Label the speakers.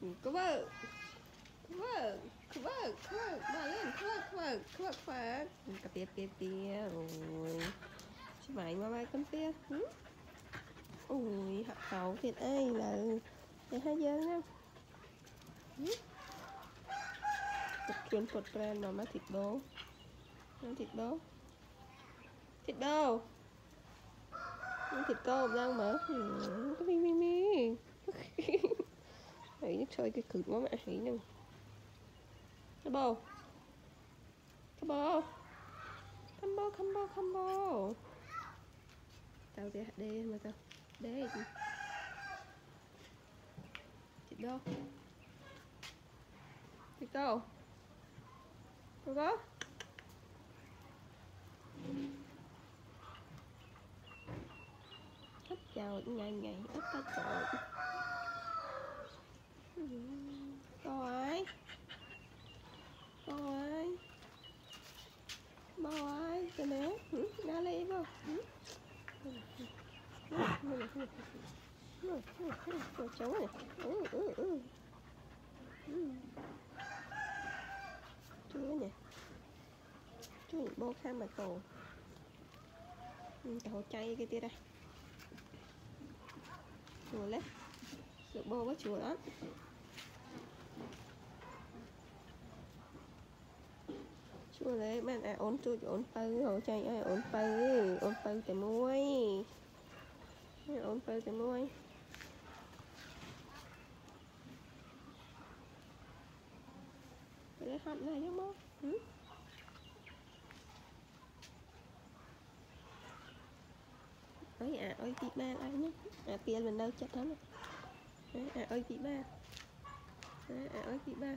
Speaker 1: Quirk, quirk, quirk, quirk, mà lên quirk, quirk, quirk, quirk. Cà tía tía tía rồi. Chị mày mà mai con tía. Ừ? Ui, hạ khẩu thiệt ai là để hai dân nha. Ừ? Tập chuyên phật brand mà má thịt đố. Ăn thịt đố. Thịt. Ăn thịt cô đang mở. Ừ. Hãy chơi cái cực quá mẹ thấy nè Combo Combo Combo combo combo Tao đi đi mà tao Đế gì? Chị đâu Chị đâu Cô có ấp chào ngày ngày ấp ta chọn Rồi Rồi Rồi Cái nè lấy đi vô ừ. ừ, ừ, Cháu này. Ừ, ừ, ừ. Chú nè Chú bố khăn mà cầu cầu chay cái tia đây បោកស្រួលអត់ជួយលេបានអាអូនជួយអូនបើហៅចាញ់ឲ្យអូនបើអូនបើតែមួយអូនបើតែមួយពេលហត់ណាស់យកមកហឹមអីអាអុយទីបានអីនេះអាពៀលមិននៅចិត្តហ្នឹង à ơi chị ba. À ơi chị ba.